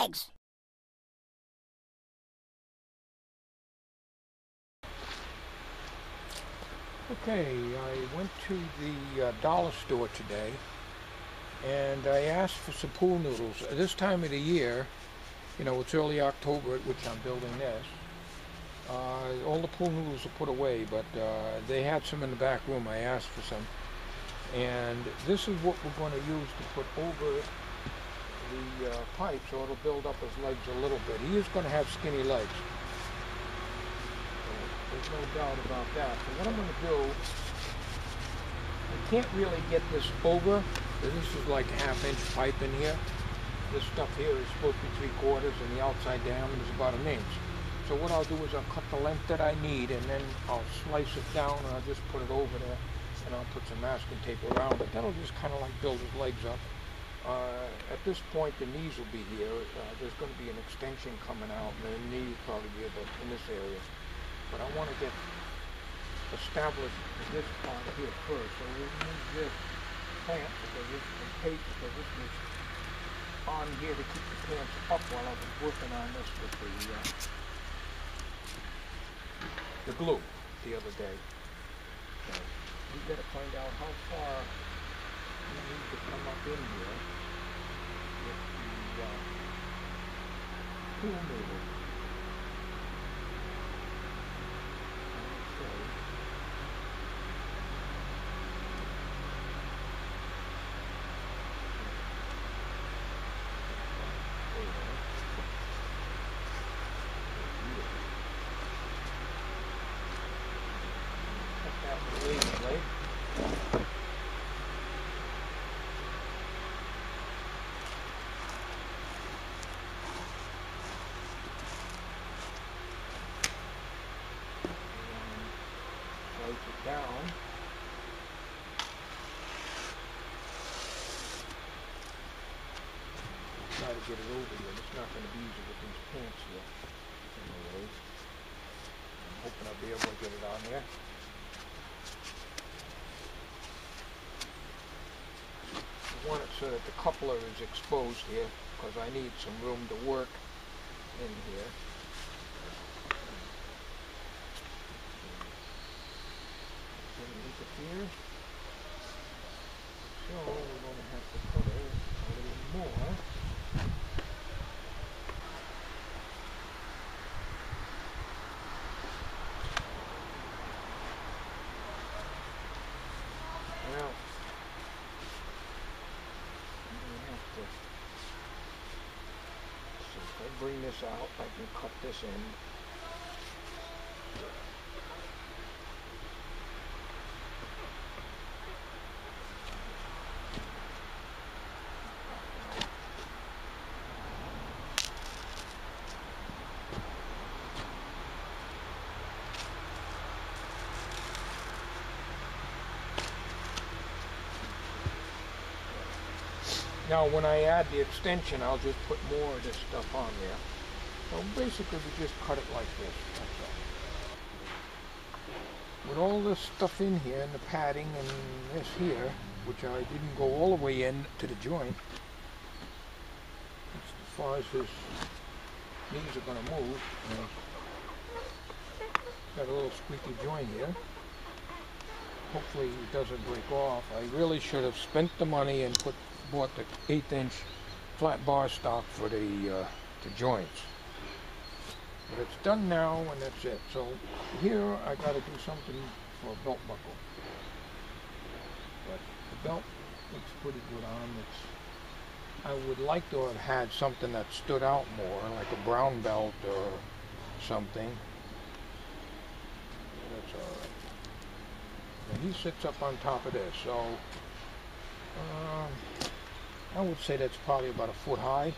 legs! Okay, I went to the uh, dollar store today and I asked for some pool noodles. This time of the year, you know, it's early October at which I'm building this. Uh, all the pool noodles are put away, but uh, they had some in the back room. I asked for some. And this is what we're going to use to put over the uh, pipe so it'll build up his legs a little bit. He is going to have skinny legs. There's no doubt about that. So what I'm going to do, I can't really get this over. This is like half inch pipe in here. This stuff here is supposed to be three quarters and the outside diameter is about an inch. So what I'll do is I'll cut the length that I need and then I'll slice it down and I'll just put it over there and I'll put some masking tape around it. That'll just kind of like build his legs up. Uh, at this point, the knees will be here. Uh, there's going to be an extension coming out, and the knee will probably be about in this area but I want to get established this part here first. So we need this plant because this is tape because this was on here to keep the pants up while I was working on this with the uh, the glue the other day. So we got to find out how far need to come up in here with the uh, pool noodle. Down. Try to get it over here. It's not going to be easy with these pants here. Anyways, I'm hoping I'll be able to get it on there. I want it so that the coupler is exposed here because I need some room to work in here. here. So we're going to have to put it a little more. Now, I'm going to have to, so if I bring this out, I can cut this in. Now when I add the extension, I'll just put more of this stuff on there. So basically we just cut it like this, With all this stuff in here, and the padding and this here, which I didn't go all the way in to the joint, as far as his knees are going to move, got a little squeaky joint here hopefully it doesn't break off. I really should have spent the money and put bought the eighth inch flat bar stock for the, uh, the joints. But it's done now and that's it. So here I got to do something for a belt buckle. But the belt looks pretty good on. It's I would like to have had something that stood out more, like a brown belt or something. That's alright. And he sits up on top of this, so uh, I would say that's probably about a foot high.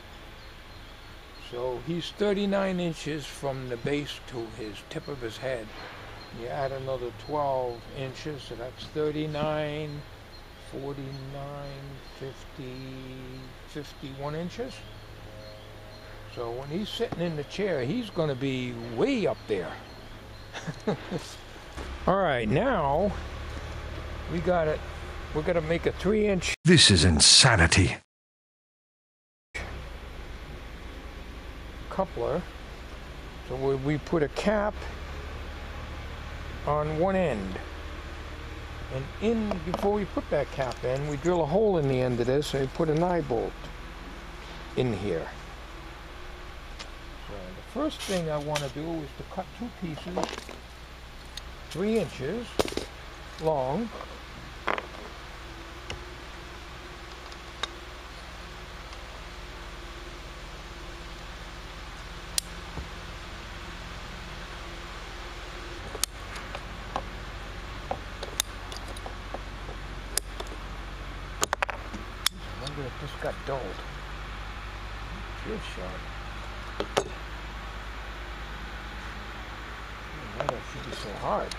So he's 39 inches from the base to his tip of his head. You add another 12 inches, so that's 39, 49, 50, 51 inches. So when he's sitting in the chair, he's going to be way up there. All right, now we got it we're going to make a three inch. This is insanity. coupler. So we, we put a cap on one end. And in, before we put that cap in, we drill a hole in the end of this and we put an eye bolt in here. So the first thing I want to do is to cut two pieces, three inches long. I wonder if this got dulled. Feels sharp. Why that should be so hard?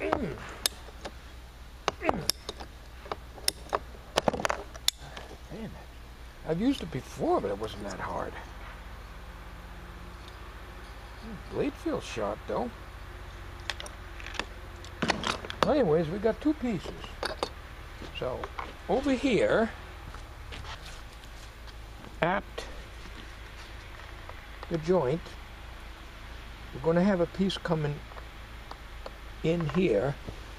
Mm. Mm. I've used it before, but it wasn't that hard. Feels sharp though. Anyways, we got two pieces. So over here at the joint, we're going to have a piece coming in here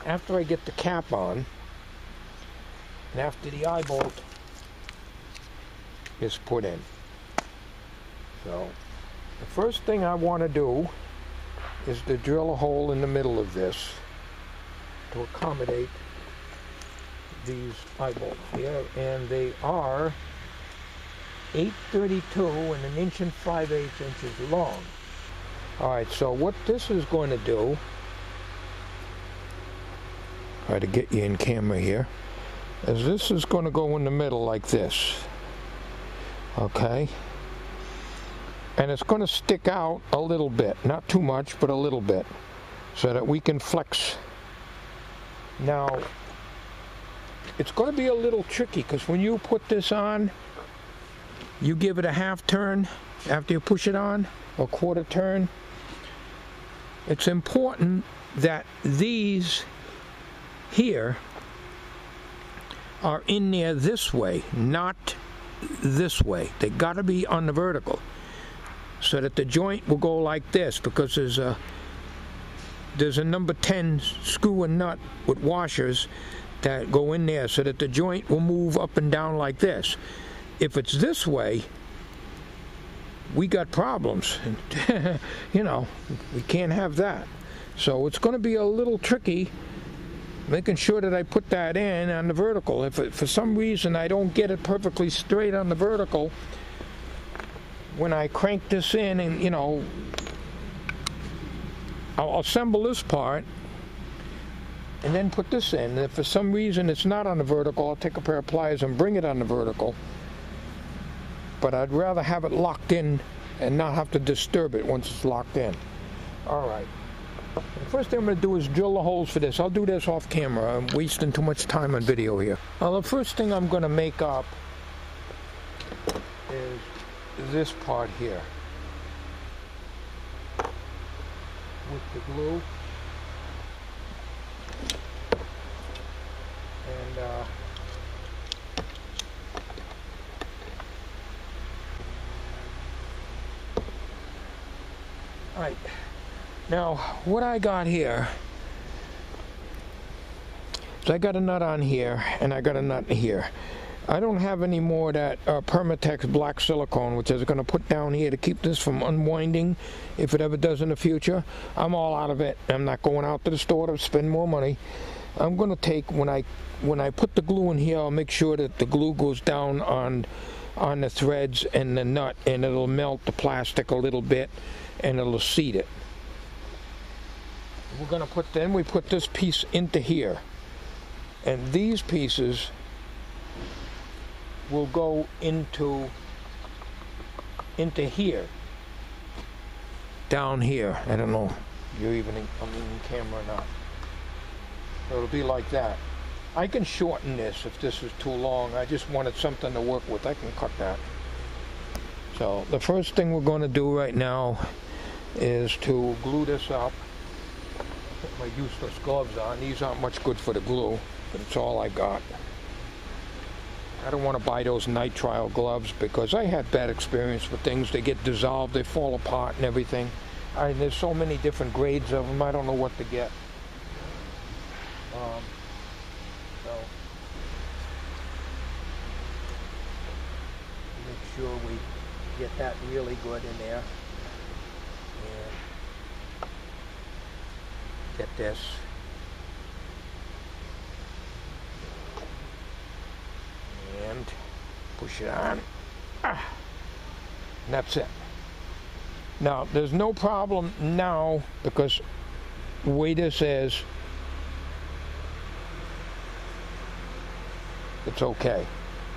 after I get the cap on and after the eye bolt is put in. So the first thing I want to do is to drill a hole in the middle of this to accommodate these eye bolts here and they are 832 and an inch and 5 8 inches long. Alright, so what this is going to do, try to get you in camera here, is this is going to go in the middle like this. Okay? And it's going to stick out a little bit, not too much, but a little bit, so that we can flex. Now, it's going to be a little tricky because when you put this on, you give it a half turn after you push it on, or quarter turn. It's important that these here are in there this way, not this way. They got to be on the vertical so that the joint will go like this because there's a there's a number 10 screw and nut with washers that go in there so that the joint will move up and down like this. If it's this way, we got problems. you know, we can't have that. So it's going to be a little tricky making sure that I put that in on the vertical. If it, for some reason I don't get it perfectly straight on the vertical, when I crank this in and, you know, I'll assemble this part and then put this in. And if for some reason it's not on the vertical, I'll take a pair of pliers and bring it on the vertical. But I'd rather have it locked in and not have to disturb it once it's locked in. All right. The first thing I'm going to do is drill the holes for this. I'll do this off camera. I'm wasting too much time on video here. Well, the first thing I'm going to make up is this part here with the glue. And uh, all right. Now, what I got here is I got a nut on here and I got a nut here. I don't have any more of that uh, Permatex black silicone, which I was going to put down here to keep this from unwinding if it ever does in the future. I'm all out of it. I'm not going out to the store to spend more money. I'm going to take when I when I put the glue in here, I'll make sure that the glue goes down on on the threads and the nut, and it'll melt the plastic a little bit, and it'll seat it. We're going to put then we put this piece into here, and these pieces will go into into here. Down here. I don't know. You're even in, I'm in camera or not. It'll be like that. I can shorten this if this is too long. I just wanted something to work with. I can cut that. So the first thing we're going to do right now is to glue this up. Put my useless gloves on. These aren't much good for the glue, but it's all I got. I don't want to buy those nitrile gloves because I had bad experience with things. They get dissolved, they fall apart and everything. I, there's so many different grades of them. I don't know what to get. Um, so make sure we get that really good in there. And get this. And push it on. Ah. That's it. Now, there's no problem now because this is, it's okay.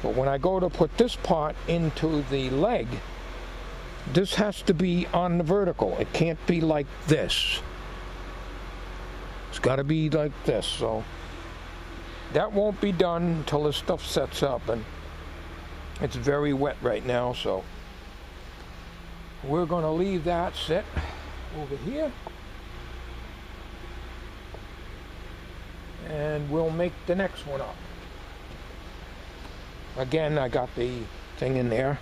But when I go to put this part into the leg, this has to be on the vertical. It can't be like this. It's got to be like this. So that won't be done until this stuff sets up. And it's very wet right now, so we're going to leave that sit over here. And we'll make the next one up. Again, I got the thing in there.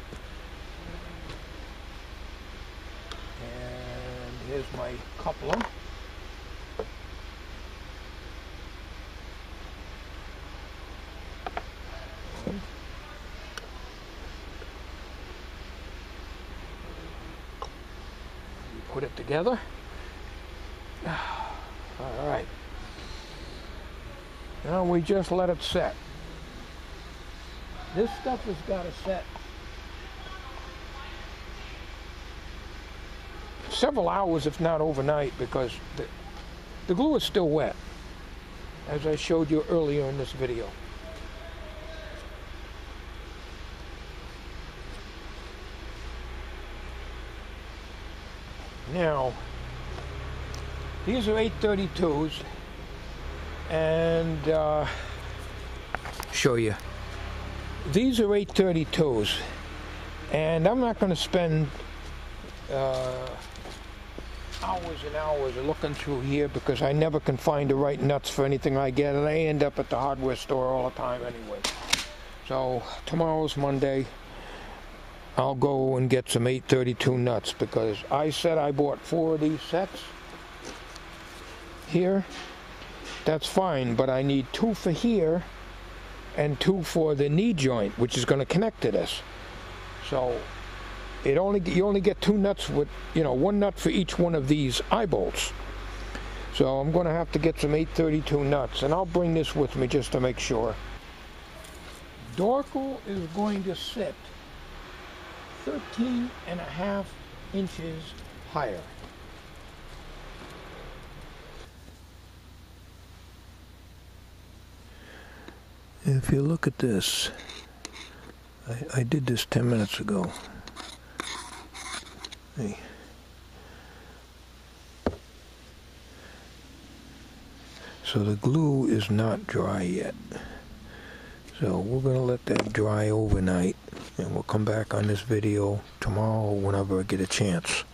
And here's my coupler. Put it together. All right. Now we just let it set. This stuff has got to set several hours, if not overnight, because the, the glue is still wet, as I showed you earlier in this video. Now, these are 832s, and uh, show you. These are 832s, and I'm not going to spend uh, hours and hours looking through here because I never can find the right nuts for anything I get, and I end up at the hardware store all the time anyway. So tomorrow's Monday. I'll go and get some 832 nuts because I said I bought four of these sets here. That's fine, but I need two for here and two for the knee joint, which is going to connect to this. So it only you only get two nuts with you know one nut for each one of these eye bolts. So I'm going to have to get some 832 nuts, and I'll bring this with me just to make sure. Dorkle is going to sit 13 and a half inches higher. If you look at this, I, I did this 10 minutes ago. Hey. So the glue is not dry yet. So we're going to let that dry overnight and we'll come back on this video tomorrow whenever I get a chance.